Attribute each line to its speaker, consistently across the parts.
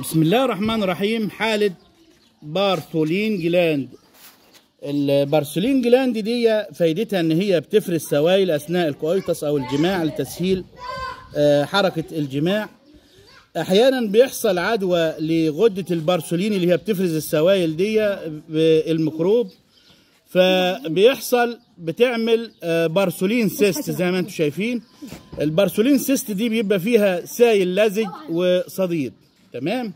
Speaker 1: بسم الله الرحمن الرحيم حالة Bartholin gland ال Bartholin gland دي فايدتها إن هي بتفرز سوائل أثناء ال coitus أو الجماع لتسهيل آه، حركة الجماع. أحيانا بيحصل عدوى لغدة البارسولين اللي هي بتفرز السوائل دي بالميكروب. فبيحصل بتعمل آه، Bartholin cyst زي ما أنتم شايفين. البارسولين سيست دي بيبقى فيها سائل لزج وصديد. تمام؟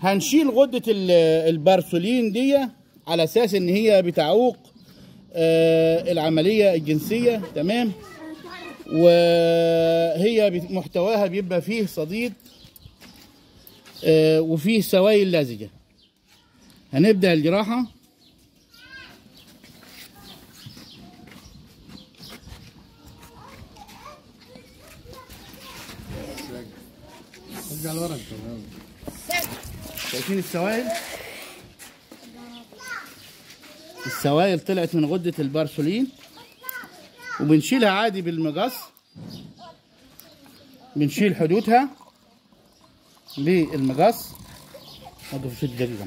Speaker 1: هنشيل ال- البارسولين دي على أساس إن هي بتعوق آه، العملية الجنسية تمام؟ وهي محتواها بيبقى فيه صديد آه، وفيه سوائل لزجة. هنبدأ الجراحة.
Speaker 2: ارجع لورا انت
Speaker 1: شايفين السوائل؟ السوائل طلعت من غدة البارسولين وبنشيلها عادي بالمقص. بنشيل حدودها بالمقص وقف شد دقيقة